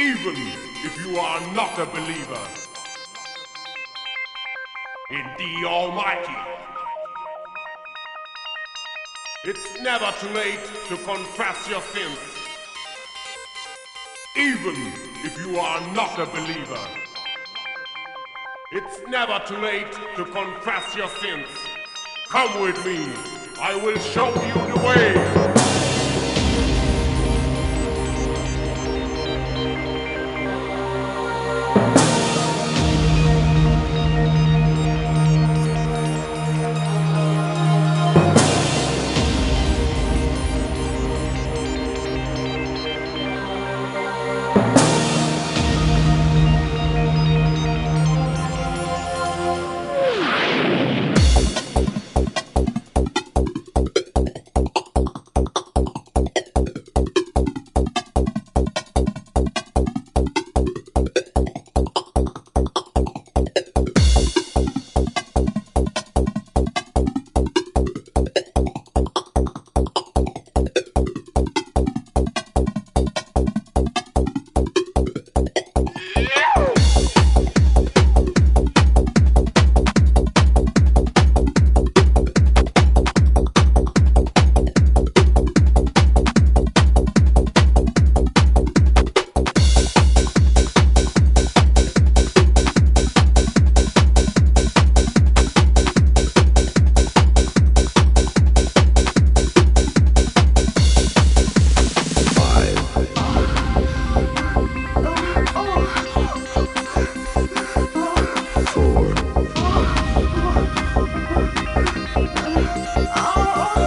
even if you are not a believer in the Almighty. It's never too late to confess your sins, even if you are not a believer. It's never too late to confess your sins. Come with me, I will show you the way. Two.